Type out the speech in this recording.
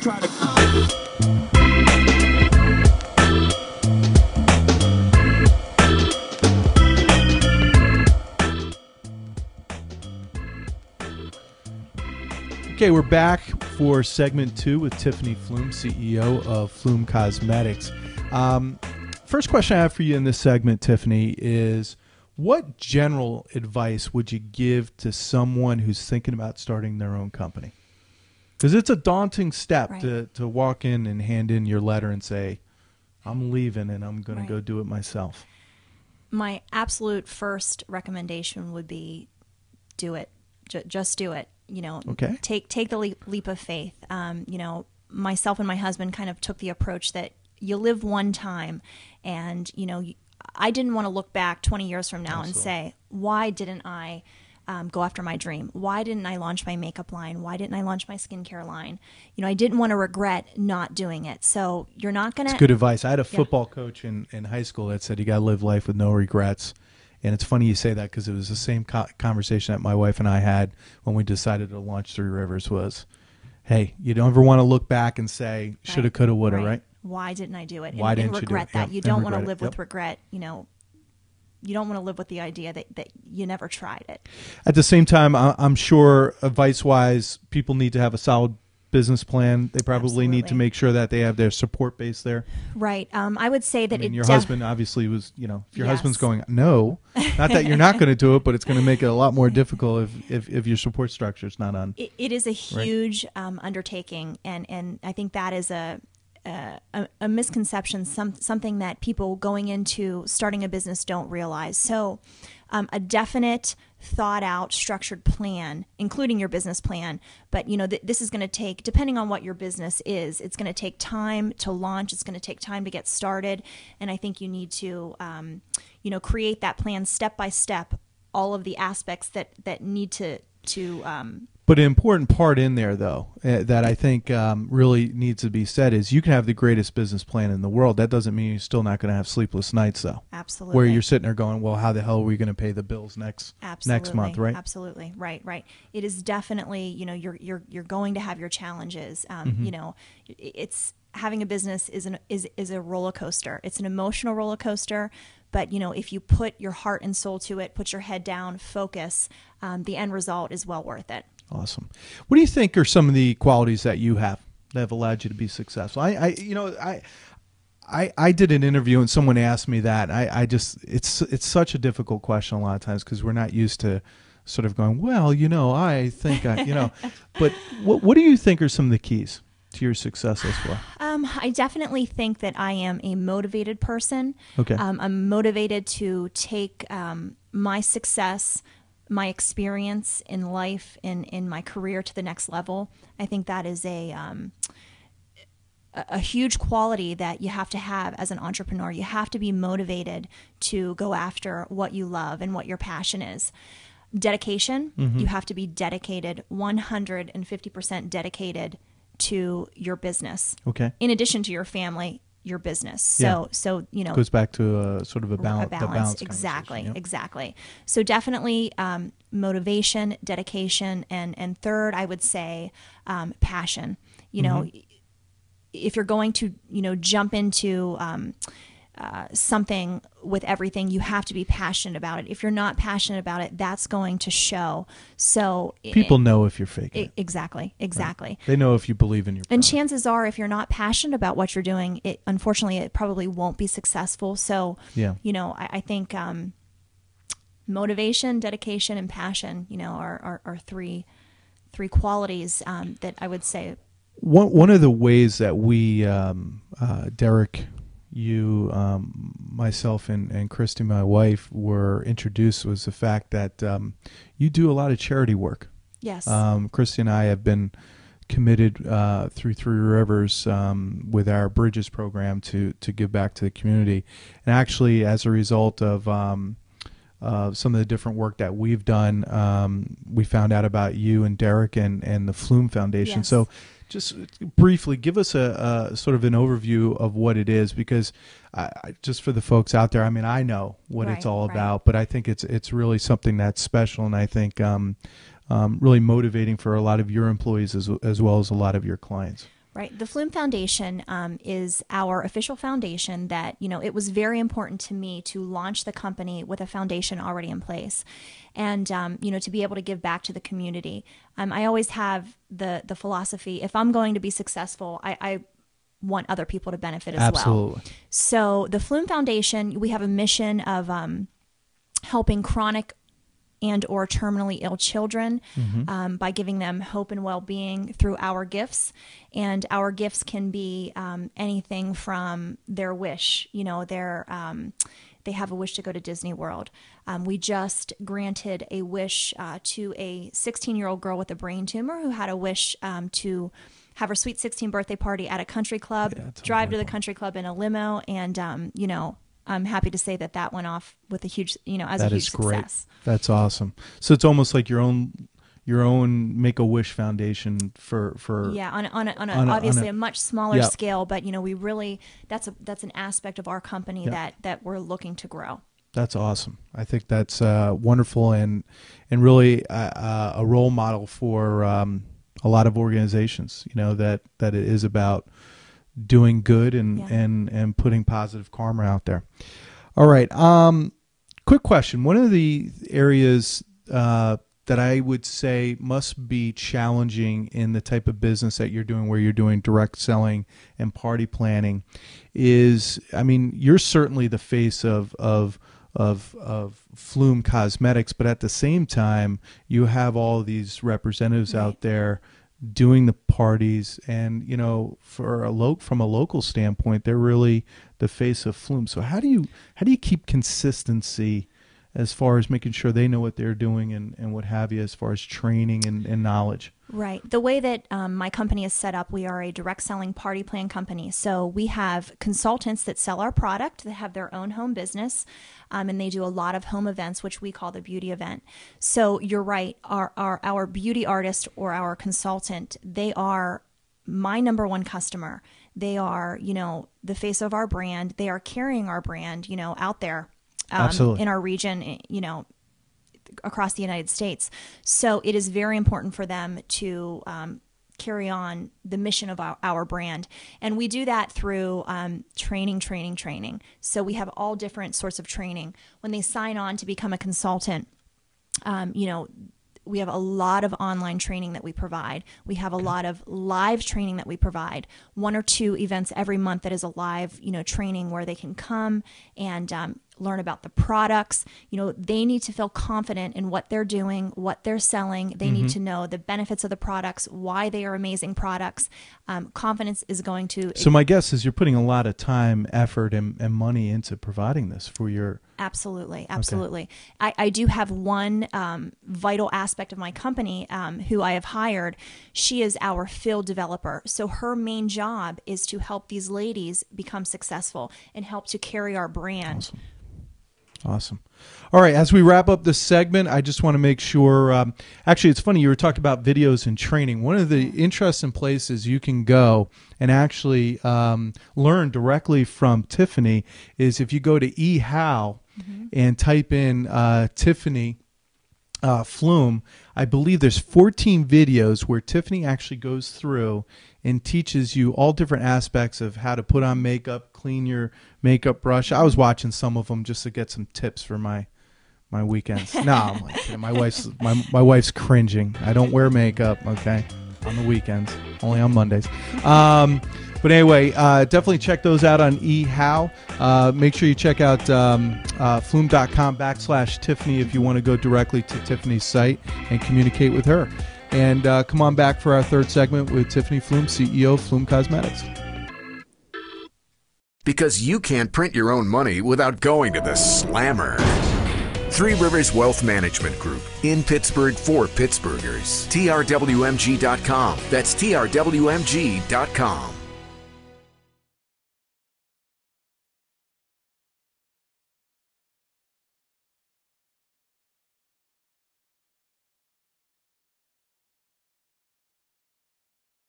Try to. Okay, we're back for segment two with Tiffany Fluhme, CEO of Fluhme Cosmetics. Um, first question I have for you in this segment, Tiffany, is what general advice would you give to someone who's thinking about starting their own company? Because it's a daunting step Right. to, to walk in and hand in your letter and say, I'm leaving and I'm going Right. to go do it myself. my absolute first recommendation would be do it J- just do it you know Okay. take take the leap, leap of faith um, you know myself and my husband kind of took the approach that you live one time and you know i didn't want to look back 20 years from now and say why didn't i um, go after my dream why didn't i launch my makeup line why didn't i launch my skincare line you know i didn't want to regret not doing it so you're not gonna It's good advice. I had a football coach in, in high school that said you got to live life with no regrets. And it's funny you say that because it was the same co- conversation that my wife and I had when we decided to launch Three Rivers was, hey, you don't ever want to look back and say shoulda, Right. coulda, woulda, right? Why didn't I do it? Why and, didn't and you do regret it? that? Yep, You don't want to regret it. live with Yep. regret. You know, you don't want to live with the idea that, that you never tried it. At the same time, I- I'm sure advice wise, people need to have a solid business plan. They probably need to make sure that they have their support base there. Right. Um, I would say I that mean, it your def- husband obviously was, you know, if your husband's going, no, not that you're not going to do it, but it's going to make it a lot more difficult if, if, if your support structure is not on. it, it is a huge um, undertaking, and and I think that is a a, a- a misconception, some something that people going into starting a business don't realize. So, um, a definite, thought out, structured plan, including your business plan. But you know, th- this is going to take, depending on what your business is, it's going to take time to launch. It's going to take time to get started, and I think you need to, um, you know, create that plan step by step. All of the aspects that that need to to um, But an important part in there, though, uh, that I think um, really needs to be said is you can have the greatest business plan in the world. That doesn't mean you're still not going to have sleepless nights, though. Absolutely. Where you're sitting there going, well, how the hell are we going to pay the bills next Absolutely. next month, right? Absolutely. Right. Right. It is definitely you know you're you're you're going to have your challenges. Um, Mm-hmm. You know, it's having a business is an is is a roller coaster. It's an emotional roller coaster. But you know, if you put your heart and soul to it, put your head down, focus, um, the end result is well worth it. Awesome. What do you think are some of the qualities that you have that have allowed you to be successful? I, I you know, I. I, I did an interview and someone asked me that. I, I just it's it's such a difficult question a lot of times because we're not used to sort of going, well, you know, I think I, you know, but what what do you think are some of the keys to your success as well? Um, I definitely think that I am a motivated person. Okay. Um, I'm motivated to take um, my success, my experience in life, in in my career to the next level. I think that is a um, a huge quality that you have to have as an entrepreneur. You have to be motivated to go after what you love and what your passion is. Dedication, you have to be dedicated, 150% dedicated to your business. Okay. In addition to your family, your business. So, Yeah. so you know, Goes back to a sort of a, bal- a balance. balance. exactly, yep. exactly. So definitely um, motivation, dedication, and and third, I would say um, passion. You know, Mm-hmm. if you're going to you know jump into um, uh, something with everything, you have to be passionate about it. If you're not passionate about it, that's going to show. So People know if you're faking. it. exactly, exactly. They know if you believe in your. And chances are, if you're not passionate about what you're doing, it unfortunately it probably won't be successful. So, Yeah. you know, I, I think um, motivation, dedication, and passion, you know, are are, are three three qualities um, that I would say. One one of the ways that we, um, uh, Derek, you, um, myself, and and Christy, my wife, were introduced was the fact that um, you do a lot of charity work. Yes. Um, Christy and I have been committed uh, through Three Rivers um, with our Bridges program to to give back to the community, and actually, as a result of um, uh, some of the different work that we've done, um, we found out about you and Derek and and the Fluhme Foundation. Yes. So. Just briefly, give us a, a sort of an overview of what it is, because I, I, just for the folks out there, I mean, I know what it's Right, all right. about, but I think it's it's really something that's special, and I think um, um, really motivating for a lot of your employees as, as well as a lot of your clients. Right. The Fluhme Foundation um, is our official foundation that, you know, it was very important to me to launch the company with a foundation already in place and, um, you know, to be able to give back to the community. Um, I always have the, the philosophy if I'm going to be successful, I, I want other people to benefit as Absolutely. well. So the Fluhme Foundation, we have a mission of um, helping chronic and or terminally ill children um, by giving them hope and well-being through our gifts. And our gifts can be um, anything from their wish you know their um, they have a wish to go to disney world. Um, we just granted a wish uh, to a 16 year old girl with a brain tumor who had a wish um, to have her sweet 16 birthday party at a country club that's drive to the country club in a limo and um, you know i'm happy to say that that went off with a huge you know as That a huge is great. success That's awesome. So it's almost like your own your own Make a Wish Foundation for for Yeah, on a, on a, on a, on obviously on a, a- much smaller Yeah. scale, but you know we really that's a that's an aspect of our company Yeah. that that we're looking to grow. That's awesome. I think that's uh, wonderful and and really uh, a role model for um, a lot of organizations. You know that that it is about doing good and Yeah. and and putting positive karma out there. All right. Um, quick question. One of the areas uh, that I would say must be challenging in the type of business that you're doing, where you're doing direct selling and party planning, is I mean, you're certainly the face of of of of Fluhme Cosmetics, but at the same time, you have all these representatives Right. out there doing the parties. And you know for a lo- from a local standpoint they're really the face of Fluhme. So how do you how do you keep consistency as far as making sure they know what they're doing and, and what have you as far as training and, and knowledge Right. The way that um, my company is set up, we are a direct selling party plan company. So we have consultants that sell our product that have their own home business, um, and they do a lot of home events, which we call the beauty event. So you're right. Our our our beauty artist or our consultant, they are my number one customer. They are, you know, the face of our brand. They are carrying our brand, you know, out there um, in our region, eh, you know, across the United States. So it is very important for them to um, carry on the mission of our, our brand. And we do that through um, training, training, training. So we have all different sorts of training. When they sign on to become a consultant, um, you know, we have a lot of online training that we provide. We have a lot of live training that we provide. One or two events every month that is a live, you know, training where they can come and um, learn about the products. You know, they need to feel confident in what they're doing, what they're selling. They need to know the benefits of the products, why they are amazing products. Um, confidence is going to so my guess is you're putting a lot of time effort and, and money into providing this for your Absolutely, absolutely. I, I do have one um, vital aspect of my company um, who I have hired. She is our field developer. So her main job is to help these ladies become successful and help to carry our brand. Awesome. All right. As we wrap up this segment, I just want to make sure. Um, actually, it's funny you were talking about videos and training. One of the interesting places you can go and actually um, learn directly from Tiffany is if you go to eHow and type in uh, Tiffany uh, Fluhme, I believe there's 14 videos where Tiffany actually goes through and teaches you all different aspects of how to put on makeup, clean your makeup brush. I was watching some of them just to get some tips for my my weekends. no, I'm like, my wife's my my wife's cringing. I don't wear makeup. Okay, on the weekends, only on Mondays. Um, but anyway, uh, definitely check those out on eHow. Uh, make sure you check out um, uh, fluhme.com backslash Tiffany if you want to go directly to Tiffany's site and communicate with her. And uh, come on back for our third segment with Tiffany Fluhme, CEO of Fluhme Cosmetics. Because you can't print your own money without going to the slammer. Three Rivers Wealth Management Group in Pittsburgh for Pittsburghers. TRWMG.com. That's TRWMG.com.